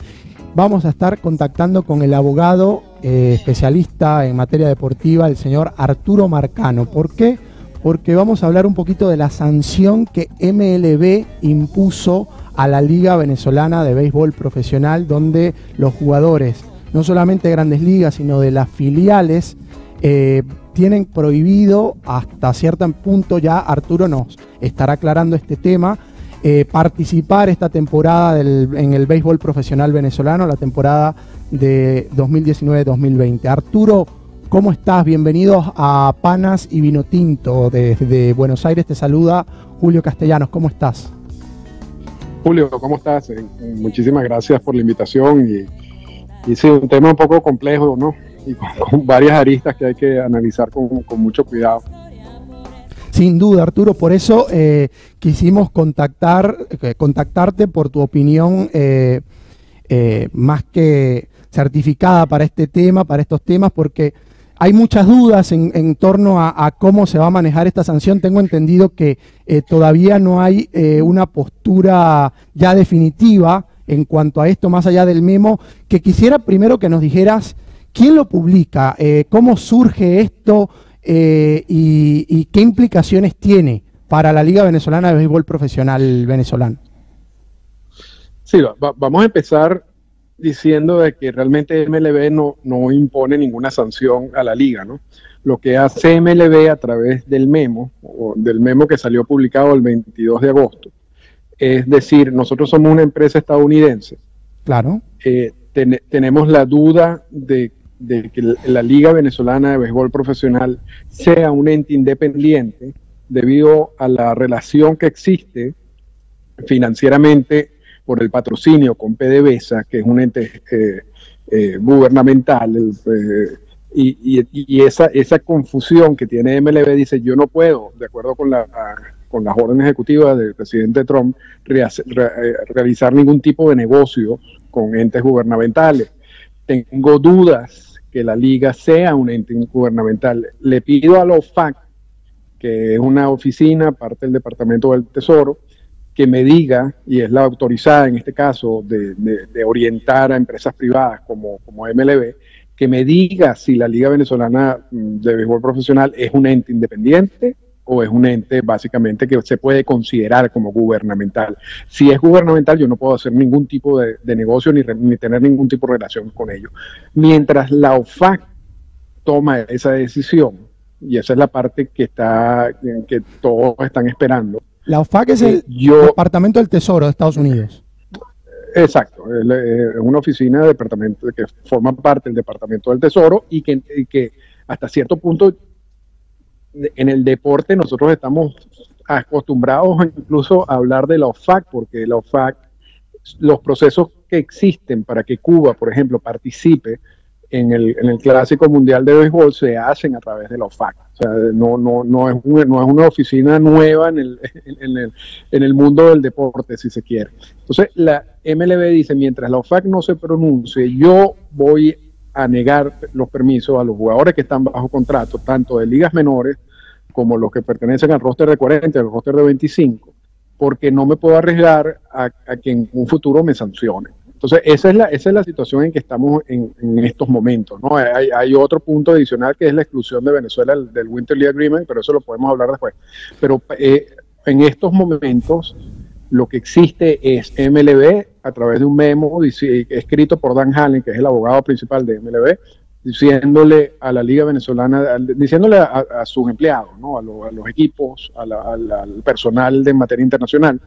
Vamos a estar contactando con el abogado eh, especialista en materia deportiva, el señor Arturo Marcano. ¿Por qué? Porque vamos a hablar un poquito de la sanción que MLB impuso a la Liga Venezolana de Béisbol Profesional, donde los jugadores no solamente de grandes ligas, sino de las filiales, eh, tienen prohibido hasta cierto punto, ya Arturo nos estará aclarando este tema, eh, participar esta temporada en el béisbol profesional venezolano, la temporada de 2019-2020. Arturo, ¿cómo estás? Bienvenidos a Panas y Vino Tinto desde Buenos Aires. Te saluda Julio Castellanos. ¿Cómo estás? Julio, ¿cómo estás? Eh, muchísimas gracias por la invitación y sí, un tema un poco complejo, ¿no? Y con, varias aristas que hay que analizar con, mucho cuidado. Sin duda, Arturo, por eso eh, quisimos contactar, eh, contactarte por tu opinión eh, más que certificada para este tema, para estos temas, porque hay muchas dudas en, torno a, a, cómo se va a manejar esta sanción. Tengo entendido que todavía no hay una postura ya definitiva en cuanto a esto, más allá del memo, que quisiera primero que nos dijeras quién lo publica, eh, cómo surge esto eh, y, qué implicaciones tiene para la Liga Venezolana de Béisbol Profesional venezolano. Sí, vamos a empezar diciendo de que realmente MLB no, no impone ninguna sanción a la liga, ¿no? Lo que hace MLB a través del memo, o del memo que salió publicado el 22 de agosto, es decir, nosotros somos una empresa estadounidense. Claro. Eh, tenemos la duda de, de que la Liga Venezolana de Béisbol Profesional sea un ente independiente debido a la relación que existe financieramente por el patrocinio con PDVSA, que es un ente eh, eh, gubernamental, y, esa, esa confusión que tiene MLB dice, yo no puedo, de acuerdo con, la, con las órdenes ejecutivas del presidente Trump, realizar ningún tipo de negocio con entes gubernamentales. Tengo dudas que la liga sea un ente gubernamental. Le pido a la OFAC, que es una oficina, parte del Departamento del Tesoro, que me diga, y es la autorizada en este caso de, orientar a empresas privadas como, como MLB, que me diga si la Liga Venezolana de Béisbol Profesional es un ente independiente o es un ente básicamente que se puede considerar como gubernamental. Si es gubernamental, yo no puedo hacer ningún tipo de, negocio ni, ni, tener ningún tipo de relación con ello. Mientras la OFAC toma esa decisión, y esa es la parte que está que todos están esperando, la OFAC es el Departamento del Tesoro de Estados Unidos. Exacto, es una oficina de departamento que forma parte del Departamento del Tesoro y que, que hasta cierto punto en el deporte nosotros estamos acostumbrados incluso a hablar de la OFAC, porque la OFAC, los procesos que existen para que Cuba, por ejemplo, participe en el, en el Clásico Mundial de Béisbol se hacen a través de la OFAC. O sea, no, no, no, es, una, no es una oficina nueva en el, en, el, en el mundo del deporte, si se quiere. Entonces, la MLB dice, mientras la OFAC no se pronuncie, yo voy a negar los permisos a los jugadores que están bajo contrato, tanto de ligas menores como los que pertenecen al roster de 40, al roster de 25, porque no me puedo arriesgar a, que en un futuro me sancionen. Entonces, esa es la, esa es la situación en que estamos en, estos momentos. ¿no? Hay, otro punto adicional que es la exclusión de Venezuela del, Winter League Agreement, pero eso lo podemos hablar después. Pero eh, en estos momentos lo que existe es MLB a través de un memo escrito por Dan Hallen, que es el abogado principal de MLB, diciéndole a la Liga Venezolana, diciéndole a, sus empleados, ¿no? a, los equipos, al personal de materia internacional,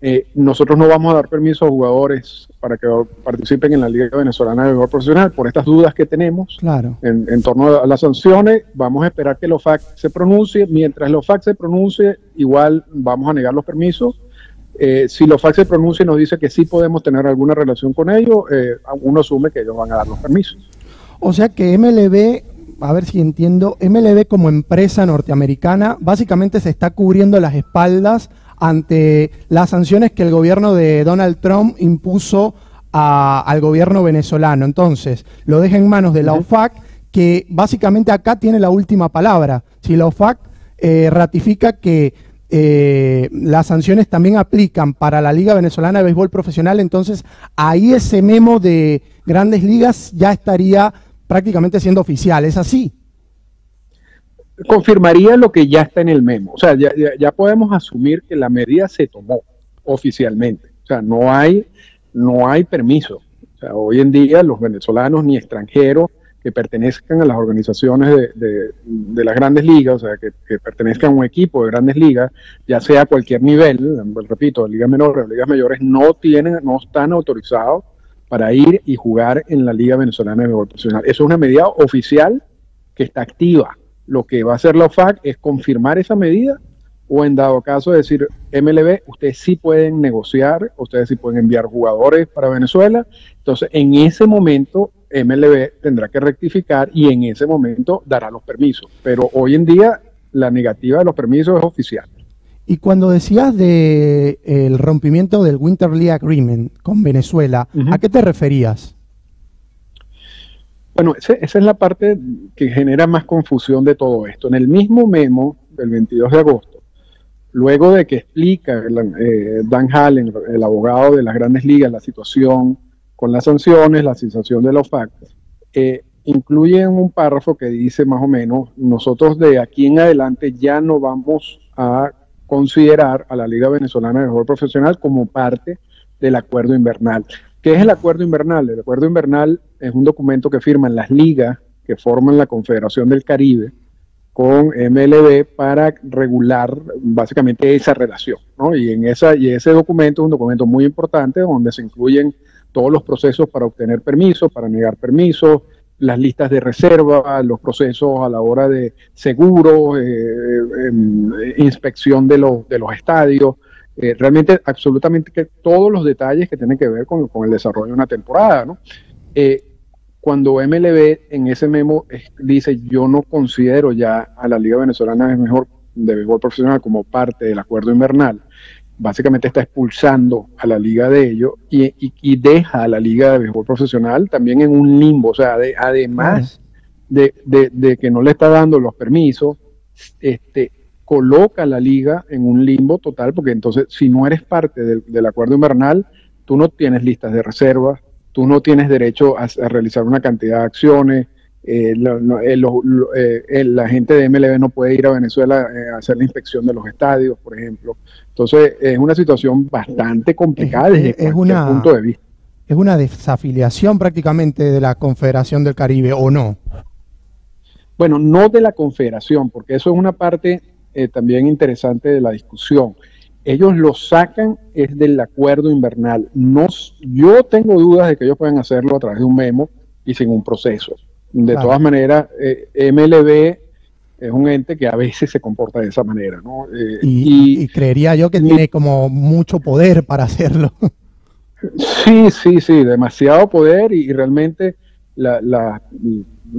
eh, nosotros no vamos a dar permiso a jugadores para que participen en la Liga Venezolana de Béisbol Profesional por estas dudas que tenemos claro. en, torno a las sanciones. Vamos a esperar que el OFAC se pronuncie. Mientras el OFAC se pronuncie, igual vamos a negar los permisos. Eh, si el OFAC se pronuncia y nos dice que sí podemos tener alguna relación con ellos, eh, uno asume que ellos van a dar los permisos. O sea que MLB a ver si entiendo, MLB como empresa norteamericana básicamente se está cubriendo las espaldas ante las sanciones que el gobierno de Donald Trump impuso al gobierno venezolano. Entonces, lo deja en manos de la OFAC, que básicamente acá tiene la última palabra. Si la OFAC eh, ratifica que eh, las sanciones también aplican para la Liga Venezolana de Béisbol Profesional, entonces ahí ese memo de grandes ligas ya estaría prácticamente siendo oficial. ¿Es así? confirmaría lo que ya está en el memo. O sea, ya, podemos asumir que la medida se tomó oficialmente. O sea, no hay, no hay permiso. O sea, hoy en día los venezolanos ni extranjeros que pertenezcan a las organizaciones de, las grandes ligas, o sea, que, pertenezcan a un equipo de grandes ligas, ya sea a cualquier nivel, repito, ligas menores o ligas mayores, no tienen, no están autorizados para ir y jugar en la Liga Venezolana de Béisbol Profesional. Eso es una medida oficial que está activa lo que va a hacer la OFAC es confirmar esa medida o en dado caso decir, MLB, ustedes sí pueden negociar, ustedes sí pueden enviar jugadores para Venezuela. Entonces, en ese momento, MLB tendrá que rectificar y en ese momento dará los permisos. Pero hoy en día, la negativa de los permisos es oficial. Y cuando decías de el rompimiento del Winter League Agreement con Venezuela, ¿a qué te referías? Bueno, esa es la parte que genera más confusión de todo esto. En el mismo memo del 22 de agosto, luego de que explica eh, Dan Hallen, el abogado de las grandes ligas, la situación con las sanciones, la sensación de los factos, eh, incluye un párrafo que dice más o menos, nosotros de aquí en adelante ya no vamos a considerar a la Liga Venezolana de Mejor Profesional como parte del acuerdo invernal. ¿Qué es el acuerdo invernal? El acuerdo invernal es un documento que firman las ligas que forman la Confederación del Caribe con MLB para regular básicamente esa relación. ¿no? Y, en esa, y ese documento es un documento muy importante donde se incluyen todos los procesos para obtener permisos, para negar permisos, las listas de reserva, los procesos a la hora de seguros, eh, em, inspección de los, de los estadios, eh, realmente absolutamente que todos los detalles que tienen que ver con, el desarrollo de una temporada. ¿no? Eh, cuando MLB en ese memo dice yo no considero ya a la Liga Venezolana es mejor de béisbol profesional como parte del acuerdo invernal, básicamente está expulsando a la liga de ellos y, deja a la liga de béisbol profesional también en un limbo. O sea, además de, que no le está dando los permisos, este, coloca a la liga en un limbo total, porque entonces si no eres parte del, acuerdo invernal, tú no tienes listas de reservas, tú no tienes derecho a realizar una cantidad de acciones, eh, eh, eh, la gente de MLB no puede ir a Venezuela a hacer la inspección de los estadios, por ejemplo. Entonces, es una situación bastante complicada desde es punto de vista. Es una desafiliación prácticamente de la Confederación del Caribe, ¿o no? Bueno, no de la Confederación, porque eso es una parte también interesante de la discusión. Ellos lo sacan es del acuerdo invernal. No, yo tengo dudas de que ellos puedan hacerlo a través de un memo y sin un proceso. De todas maneras, eh, MLB es un ente que a veces se comporta de esa manera, ¿no? Eh, y, creería yo que tiene como mucho poder para hacerlo. Sí, sí, sí, demasiado poder y, realmente la,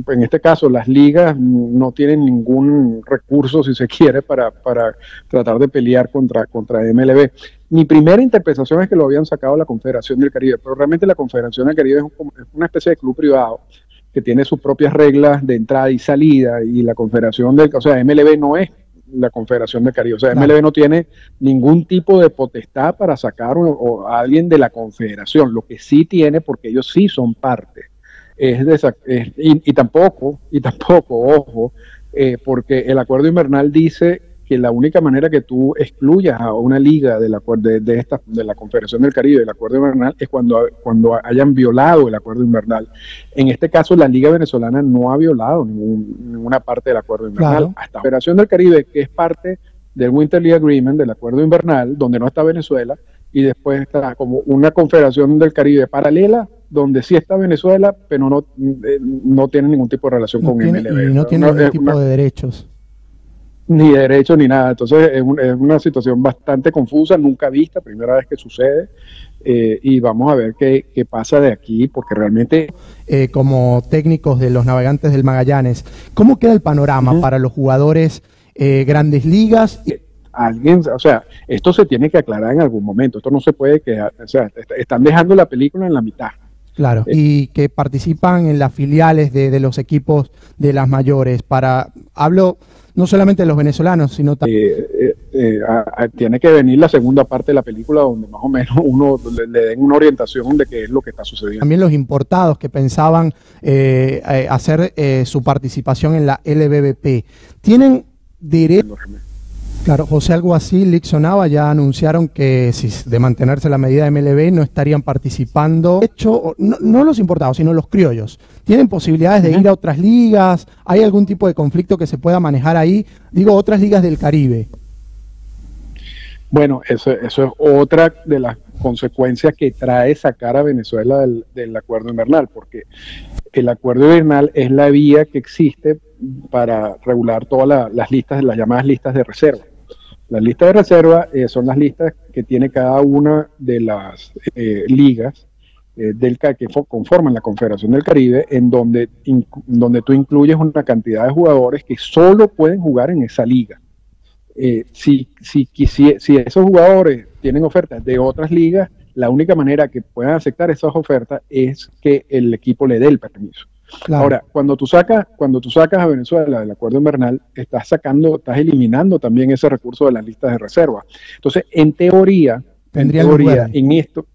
en este caso las ligas no tienen ningún recurso, si se quiere, para, para tratar de pelear contra, contra MLB. Mi primera interpretación es que lo habían sacado la Confederación del Caribe, pero realmente la Confederación del Caribe es una especie de club privado que tiene sus propias reglas de entrada y salida y la Confederación del, o sea, MLB no es la Confederación del Caribe, o sea, MLB no tiene ningún tipo de potestad para sacar a alguien de la Confederación, lo que sí tiene, porque ellos sí son parte, es, de y, tampoco, y tampoco, ojo, eh, porque el acuerdo invernal dice que la única manera que tú excluyas a una liga de la, de, esta, de la Confederación del Caribe, del acuerdo invernal, es cuando, cuando hayan violado el acuerdo invernal. En este caso, la Liga Venezolana no ha violado ninguna parte del acuerdo invernal. Hasta la Confederación del Caribe, que es parte del Winter League Agreement, del acuerdo invernal, donde no está Venezuela, y después está como una Confederación del Caribe paralela, donde sí está Venezuela, pero no, eh, no tiene ningún tipo de relación con MLB. Y no tiene ningún tipo de derechos ni derecho ni nada. Entonces es, una situación bastante confusa, nunca vista, primera vez que sucede. Eh, y vamos a ver qué, pasa de aquí, porque realmente... Eh, como técnicos de los navegantes del Magallanes, ¿cómo queda el panorama para los jugadores eh, grandes ligas? Alguien, o sea, esto se tiene que aclarar en algún momento, esto no se puede quedar, o sea, están dejando la película en la mitad. Claro, y que participan en las filiales de, de los equipos de las mayores. Para hablo no solamente los venezolanos, sino también... Eh, eh, eh, tiene que venir la segunda parte de la película donde más o menos uno le, den una orientación de qué es lo que está sucediendo. También los importados que pensaban hacer su participación en la LBBP, tienen derecho... Claro, José Alguacil, Lixon Nava ya anunciaron que si de mantenerse la medida de MLB no estarían participando. De hecho, no, los importados, sino los criollos. ¿Tienen posibilidades de ir a otras ligas? ¿Hay algún tipo de conflicto que se pueda manejar ahí? Digo, otras ligas del Caribe. Bueno, eso, eso es otra de las consecuencias que trae sacar a Venezuela del, del acuerdo invernal, porque el acuerdo invernal es la vía que existe para regular todas las listas, las llamadas listas de reserva. Las listas de reserva eh, son las listas que tiene cada una de las eh, ligas eh, del, que conforman la Confederación del Caribe, en donde, donde tú incluyes una cantidad de jugadores que solo pueden jugar en esa liga. si, si, si, si esos jugadores tienen ofertas de otras ligas, la única manera que puedan aceptar esas ofertas es que el equipo le dé el permiso. Ahora, cuando tú sacas, cuando tú sacas a Venezuela del acuerdo invernal, estás sacando, estás eliminando también ese recurso de las listas de reserva. Entonces, en teoría, en teoría, en esto,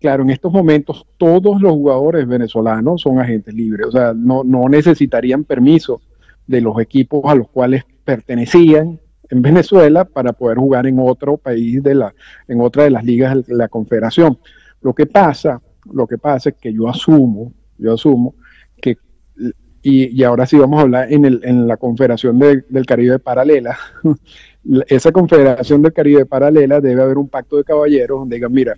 claro, en estos momentos todos los jugadores venezolanos son agentes libres, o sea, no, no necesitarían permiso de los equipos a los cuales pertenecían en Venezuela para poder jugar en otro país de la, en otra de las ligas de la Confederación. Lo que pasa Lo que pasa es que yo asumo, yo asumo que, y, ahora sí vamos a hablar en, el, en la Confederación del Caribe Paralela, esa Confederación del Caribe Paralela debe haber un pacto de caballeros donde digan, mira,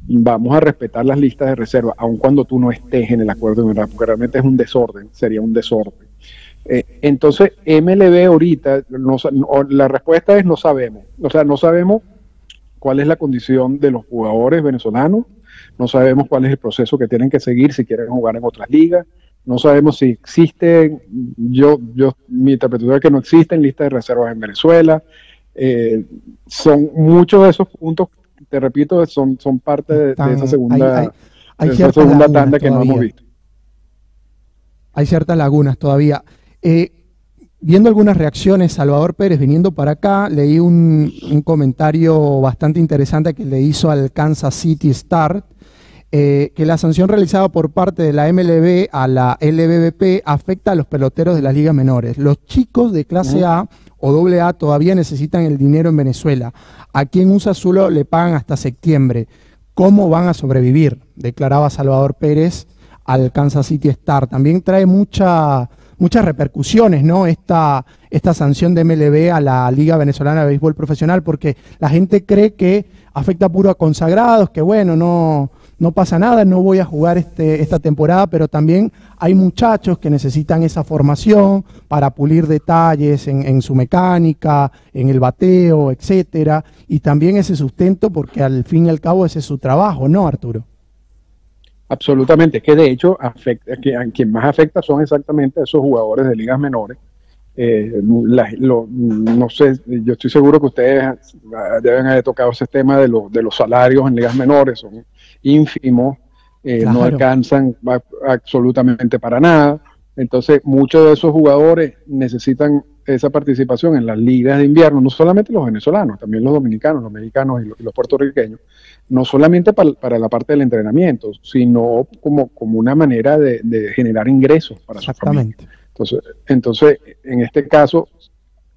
vamos a respetar las listas de reserva, aun cuando tú no estés en el acuerdo de verdad, porque realmente es un desorden, sería un desorden. Eh, entonces, MLB ahorita, la respuesta es no sabemos. O sea, no sabemos cuál es la condición de los jugadores venezolanos, no sabemos cuál es el proceso que tienen que seguir si quieren jugar en otras ligas, no sabemos si existen, yo, yo, mi interpretación es que no existen listas de reservas en Venezuela. Eh, son muchos de esos puntos, te repito, son, son parte de, esa segunda, segunda tanda que no hemos visto. Hay ciertas lagunas todavía. Eh, viendo algunas reacciones, Salvador Pérez viniendo para acá, leí un, comentario bastante interesante que le hizo al Kansas City Start, eh, que la sanción realizada por parte de la MLB a la LBBP afecta a los peloteros de las ligas menores. Los chicos de clase A o AA todavía necesitan el dinero en Venezuela. A quien usa solo le pagan hasta septiembre. ¿Cómo van a sobrevivir? Declaraba Salvador Pérez al Kansas City Star. También trae mucha muchas repercusiones, ¿no? Esta, esta sanción de MLB a la Liga Venezolana de Béisbol Profesional, porque la gente cree que afecta puro a consagrados, que bueno, no, no pasa nada, no voy a jugar este, esta temporada, pero también hay muchachos que necesitan esa formación para pulir detalles en, en, su mecánica, en el bateo, etcétera, y también ese sustento, porque al fin y al cabo ese es su trabajo, ¿no, Arturo? Absolutamente, que de hecho afecta, que a quien más afecta son exactamente esos jugadores de ligas menores. Eh, no sé, yo estoy seguro que ustedes deben haber tocado ese tema de, de los salarios en ligas menores, son ínfimos, eh, no alcanzan absolutamente para nada. Entonces, muchos de esos jugadores necesitan esa participación en las ligas de invierno, no solamente los venezolanos, también los dominicanos, los mexicanos y los, puertorriqueños, no solamente para, la parte del entrenamiento, sino como, como una manera de, generar ingresos para su familia. Entonces, entonces, en este caso,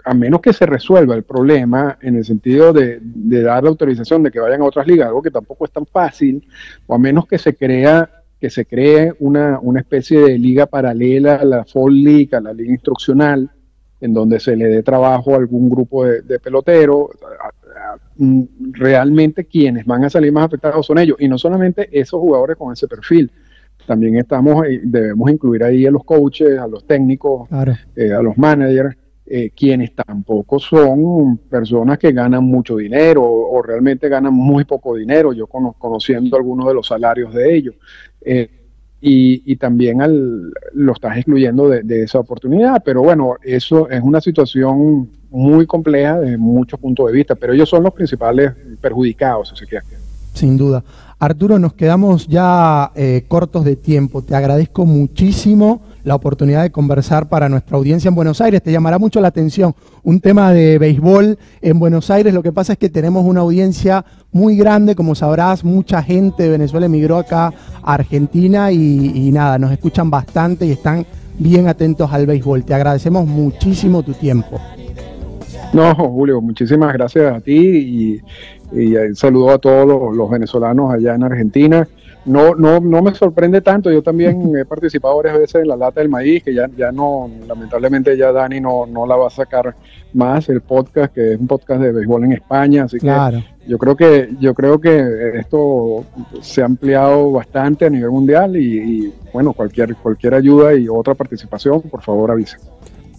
a menos que se resuelva el problema en el sentido de, dar la autorización de que vayan a otras ligas, algo que tampoco es tan fácil, o a menos que se crea que se cree una, una especie de liga paralela a la Fall League, a la liga instruccional, en donde se le dé trabajo a algún grupo de, peloteros. Mm, realmente quienes van a salir más afectados son ellos, y no solamente esos jugadores con ese perfil. También estamos, eh, debemos incluir ahí a los coaches, a los técnicos, eh, a los managers, eh, quienes tampoco son personas que ganan mucho dinero o, realmente ganan muy poco dinero, yo conociendo algunos de los salarios de ellos y, también al, lo estás excluyendo de, esa oportunidad. Pero bueno, eso es una situación muy compleja desde muchos puntos de vista, pero ellos son los principales perjudicados, si se. Sin duda. Arturo, nos quedamos ya eh, cortos de tiempo. Te agradezco muchísimo la oportunidad de conversar para nuestra audiencia en Buenos Aires. Te llamará mucho la atención un tema de béisbol en Buenos Aires. Lo que pasa es que tenemos una audiencia muy grande, como sabrás, mucha gente de Venezuela emigró acá a Argentina y, nada, nos escuchan bastante y están bien atentos al béisbol. Te agradecemos muchísimo tu tiempo. No, Julio, muchísimas gracias a ti y, saludo a todos los venezolanos allá en Argentina no, no, no me sorprende tanto. Yo también he participado varias veces en la lata del maíz, que ya, ya no, lamentablemente ya Dani no, no la va a sacar más, el podcast, que es un podcast de béisbol en España, así que yo creo que, yo creo que esto se ha ampliado bastante a nivel mundial y, bueno, cualquier, cualquier ayuda y otra participación, por favor avise.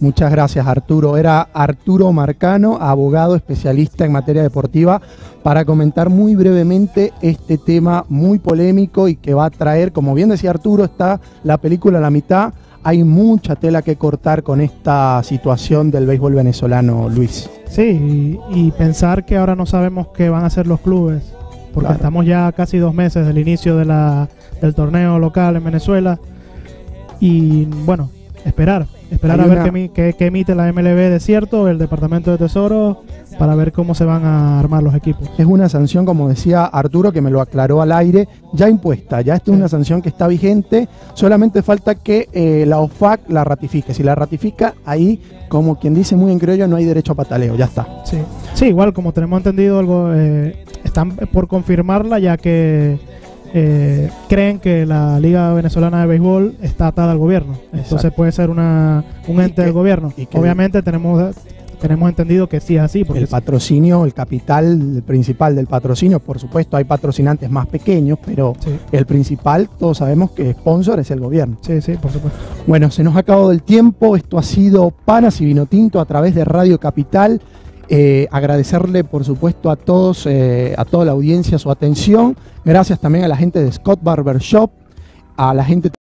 Muchas gracias Arturo. Era Arturo Marcano, abogado especialista en materia deportiva, para comentar muy brevemente este tema muy polémico y que va a traer, como bien decía Arturo, está la película a la mitad. Hay mucha tela que cortar con esta situación del béisbol venezolano, Luis. Sí, y, pensar que ahora no sabemos qué van a hacer los clubes, porque estamos ya casi dos meses del inicio de la, del torneo local en Venezuela. Y bueno, esperar, esperar a ver qué, emite la MLB de cierto, el Departamento de Tesoro, para ver cómo se van a armar los equipos. Es una sanción, como decía Arturo, que me lo aclaró al aire, ya impuesta, ya esta es una sanción que está vigente, solamente falta que eh, la OFAC la ratifique. Si la ratifica, ahí, como quien dice muy en criollo, no hay derecho a pataleo, ya está. Sí, sí igual como tenemos entendido algo, eh, están por confirmarla ya que eh, creen que la Liga Venezolana de Béisbol está atada al gobierno. Entonces puede ser una, un ente que- del gobierno. y que- Obviamente tenemos, tenemos entendido que sí es así. Porque El patrocinio, el capital el principal del patrocinio, por supuesto, hay patrocinantes más pequeños, pero sí, el principal, todos sabemos que sponsor es el gobierno. sí, sí, por supuesto. Bueno, se nos ha acabado el tiempo. Esto ha sido Panas y Vino Tinto a través de Radio Capital. Eh, agradecerle, por supuesto, a todos, eh, a toda la audiencia su atención. Gracias también a la gente de Scott Barber Shop, a la gente